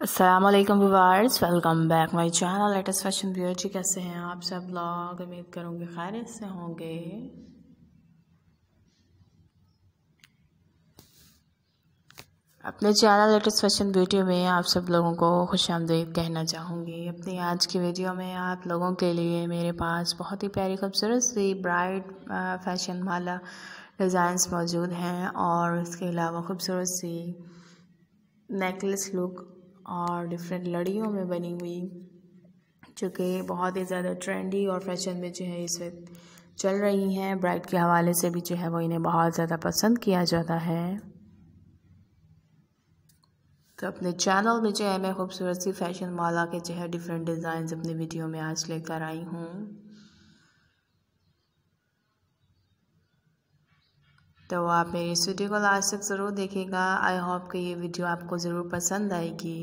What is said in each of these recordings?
Aslam viewers welcome back my channel latest fashion beauty कैसे हैं आप सब लोग उम्मीद करूँगी खैर से होंगे। अपने चैनल लेटेस्ट फ़ैशन ब्यूटी में आप सब लोगों को खुश आमदीद कहना चाहूँगी। अपनी आज की वीडियो में आप लोगों के लिए मेरे पास बहुत ही प्यारी, खूबसूरत सी ब्राइट फ़ैशन वाला डिज़ाइंस मौजूद हैं और इसके अलावा खूबसूरत सी नेकलेस लुक और डिफरेंट लड़ियों में बनी हुई, जो कि बहुत ही ज़्यादा ट्रेंडी और फ़ैशन में जो है इस वक्त चल रही हैं। ब्राइड के हवाले से भी जो है वो इन्हें बहुत ज़्यादा पसंद किया जाता है। तो अपने चैनल में जो है मैं खूबसूरत सी फ़ैशन माला के जो है डिफरेंट डिज़ाइन अपने वीडियो में आज लेकर आई हूँ। तो आप मेरी इस वीडियो को लास्ट तक ज़रूर देखेगा। आई होप कि ये वीडियो आपको ज़रूर पसंद आएगी।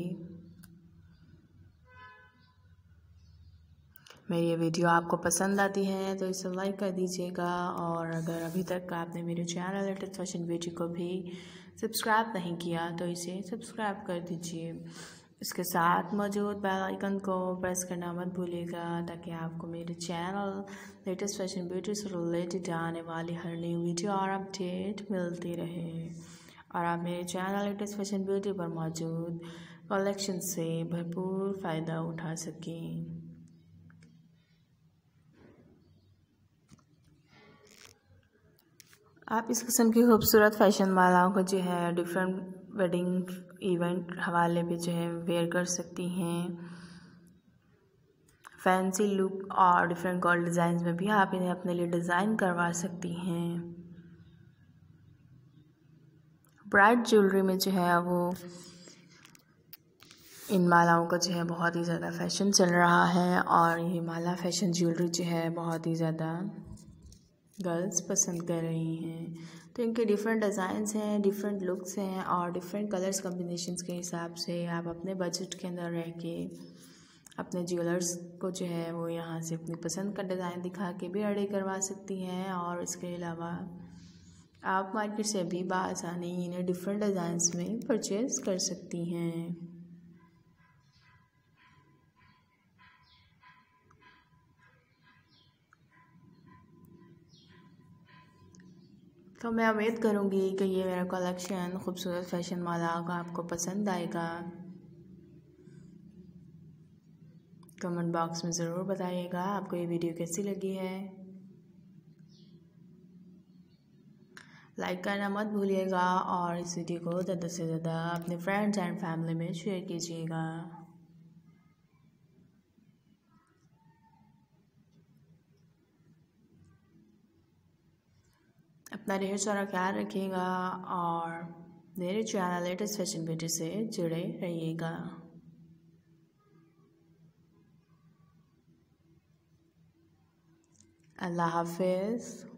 मेरी ये वीडियो आपको पसंद आती है तो इसे लाइक कर दीजिएगा। और अगर अभी तक आपने मेरे चैनल लेटेस्ट फ़ैशन ब्यूटी को भी सब्सक्राइब नहीं किया तो इसे सब्सक्राइब कर दीजिए। इसके साथ मौजूद बेल आइकन को प्रेस करना मत भूलिएगा ताकि आपको मेरे चैनल लेटेस्ट फ़ैशन ब्यूटी से रिलेटेड आने वाली हर नई वीडियो और अपडेट मिलती रहे। और आप मेरे चैनल लेटेस्ट फ़ैशन ब्यूटी पर मौजूद कलेक्शन से भरपूर फ़ायदा उठा सकें। आप इस किस्म की खूबसूरत फ़ैशन वालाओं को जो है डिफरेंट वेडिंग इवेंट हवाले पे जो है वेयर कर सकती हैं। फैंसी लुक और डिफरेंट गोल्ड डिज़ाइन में भी आप इन्हें अपने लिए डिज़ाइन करवा सकती हैं। ब्राइट ज्वेलरी में जो है वो इन मालाओं का जो है बहुत ही ज़्यादा फ़ैशन चल रहा है और ये माला फ़ैशन ज्वेलरी जो है बहुत ही ज़्यादा गर्ल्स पसंद कर रही हैं। तो इनके डिफरेंट डिज़ाइंस हैं डिफरेंट लुक्स हैं और डिफरेंट कलर्स कम्बिनेशंस के हिसाब से आप अपने बजट के अंदर रह के अपने ज्वेलर्स को जो है वो यहाँ से अपनी पसंद का डिज़ाइन दिखा के भी अर्डर करवा सकती हैं और इसके अलावा आप मार्केट से भी बासानी इन्हें डिफरेंट डिज़ाइंस में परचेज़ कर सकती हैं। तो मैं उम्मीद करूँगी कि ये मेरा कलेक्शन खूबसूरत फ़ैशन वाला का आपको पसंद आएगा। कमेंट बॉक्स में ज़रूर बताइएगा आपको ये वीडियो कैसी लगी है। लाइक करना मत भूलिएगा और इस वीडियो को ज़्यादा से ज़्यादा अपने फ्रेंड्स एंड फैमिली में शेयर कीजिएगा। अपना ढेर सारा ख्याल रखिएगा और मेरे चैनल लेटेस्ट फ़ैशन ब्यूटी से जुड़े रहिएगा। अल्लाह हाफिज़।